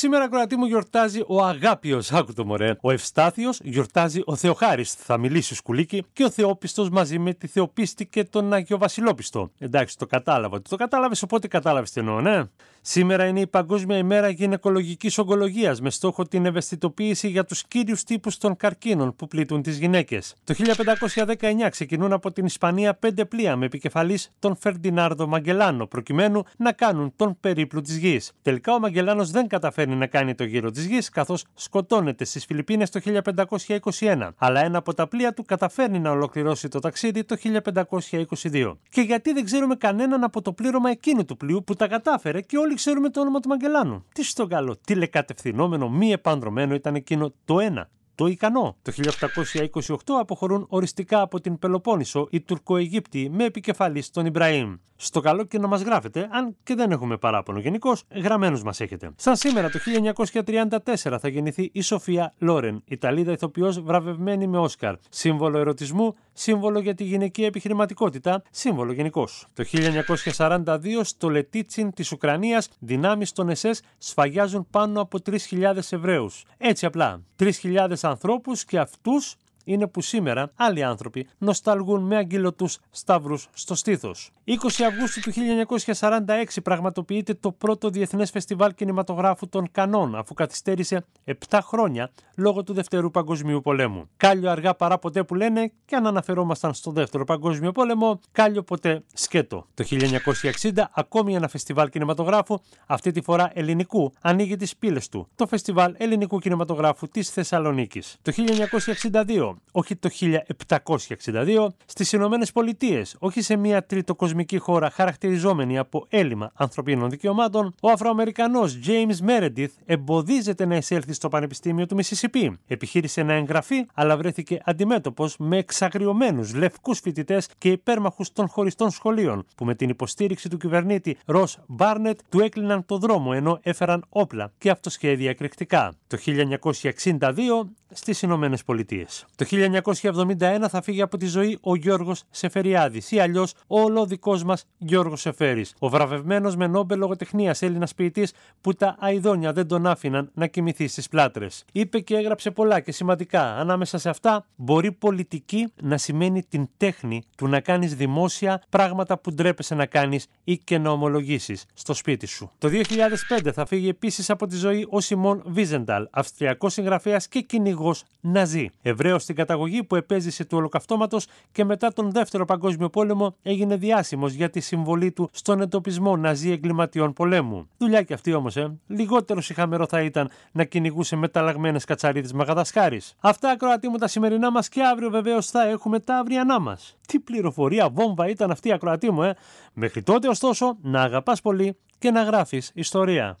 Σήμερα κροατή μου γιορτάζει ο Αγάπιος, άκου το μωρέ. Ο Ευστάθιος γιορτάζει ο Θεοχάρης, θα μιλήσει ο Σκουλίκη, και ο Θεόπιστος μαζί με τη Θεοπίστη και τον Άγιο Βασιλόπιστο. Εντάξει, το κατάλαβα. Το κατάλαβες, οπότε κατάλαβες τι εννοώ, ναι. Σήμερα είναι η Παγκόσμια ημέρα γυναικολογικής ογκολογίας με στόχο την ευαισθητοποίηση για τους κύριους τύπους των καρκίνων που πλήττουν τις γυναίκες. Το 1519 ξεκινούν από την Ισπανία πέντε πλοία με επικεφαλής τον Φερντινάρδο Μαγκελάνο, προκειμένου να κάνουν τον περίπλου της γης. Τελικά ο Μαγκελάνος δεν καταφέρνει να κάνει το γύρο της γης, καθώς σκοτώνεται στις Φιλιππίνες το 1521. Αλλά ένα από τα πλοία του καταφέρνει να ολοκληρώσει το ταξίδι το 1522. Και γιατί δεν ξέρουμε κανέναν από το πλήρωμα εκείνου του πλοίου που τα κατάφερε και όλοι ξέρουμε το όνομα του Μαγκελάνου. Τι στο καλό, τηλεκατευθυνόμενο, μη επανδρομένο ήταν εκείνο το ένα το ικανό. Το 1828 αποχωρούν οριστικά από την Πελοπόννησο οι Τουρκοαιγύπτιοι με επικεφαλής τον Ιμπραήμ. Στο καλό και να μας γράφετε, αν και δεν έχουμε παράπονο γενικώς, γραμμένους μας έχετε. Σαν σήμερα το 1934 θα γεννηθεί η Σοφία Λόρεν, Ιταλίδα ηθοποιός βραβευμένη με Όσκαρ. Σύμβολο ερωτισμού, σύμβολο για τη γυναική επιχειρηματικότητα, σύμβολο γενικώς. Το 1942 στο Λετίτσιν της Ουκρανίας, δυνάμεις των ΕΣΕΣ σφαγιάζουν πάνω από 3.000 Εβραίους. Έτσι απλά. 3.000 ανθρώπους και αυτούς είναι που σήμερα άλλοι άνθρωποι νοσταλγούν με αγγελωτούς σταύρους στο στήθος. 20 Αυγούστου του 1946 πραγματοποιείται το πρώτο Διεθνές Φεστιβάλ Κινηματογράφου των Κανών αφού καθυστέρησε 7 χρόνια λόγω του Δευτέρου Παγκοσμίου Πολέμου. Κάλιο αργά παρά ποτέ που λένε και αν αναφερόμασταν στο Δεύτερο Παγκόσμιο Πόλεμο, κάλιο ποτέ σκέτο. Το 1960 ακόμη ένα φεστιβάλ κινηματογράφου, αυτή τη φορά ελληνικού, ανοίγει τις πύλες του. Το Φεστιβάλ Ελληνικού Κινηματογράφου της Θεσσαλονίκης. Το 1962 όχι το 1762, στις Ηνωμένες Πολιτείες, όχι σε μια τριτοκοσμική χώρα χαρακτηριζόμενη από έλλειμμα ανθρωπίνων δικαιωμάτων, ο Αφροαμερικανός James Meredith εμποδίζεται να εισέλθει στο Πανεπιστήμιο του Μississippi. Επιχείρησε να εγγραφεί, αλλά βρέθηκε αντιμέτωπος με εξαγριωμένους λευκούς φοιτητές και υπέρμαχους των χωριστών σχολείων, που με την υποστήριξη του κυβερνήτη Ρος Μπάρνετ του έκλειναν το δρόμο ενώ έφεραν όπλα και αυτοσχέδια εκρηκτικά. Το 1962 στις Ηνωμένες Πολιτείες. Το 1971 θα φύγει από τη ζωή ο Γιώργος Σεφεριάδης ή αλλιώς ο ολόδικό μας Γιώργος Σεφέρης, ο βραβευμένος με Νόμπελ λογοτεχνίας Έλληνας ποιητής που τα αειδόνια δεν τον άφηναν να κοιμηθεί στις πλάτρες. Είπε και έγραψε πολλά και σημαντικά. Ανάμεσα σε αυτά, μπορεί πολιτική να σημαίνει την τέχνη του να κάνεις δημόσια πράγματα που ντρέπεσαι να κάνεις ή και να ομολογήσεις στο σπίτι σου. Το 2005 θα φύγει επίσης από τη ζωή ο Σιμών Βίζενταλ, αυστριακός συγγραφέας και κυνηγός Ναζί. Εβραίος στην καταγωγή που επέζησε του ολοκαυτώματος και μετά τον Δεύτερο Παγκόσμιο Πόλεμο έγινε διάσημος για τη συμβολή του στον εντοπισμό ναζί εγκληματιών πολέμου. Δουλειά και αυτή όμως, ε. Λιγότερο συχαμερό θα ήταν να κυνηγούσε μεταλλαγμένες κατσαρίδες Μαγαδασκάρης. Αυτά ακροατή μου τα σημερινά μας και αύριο βεβαίως θα έχουμε τα αυριανά μας. Τι πληροφορία βόμβα ήταν αυτή η ακροατή μου, ε. Μέχρι τότε ωστόσο να αγαπάς πολύ και να γράφεις ιστορία.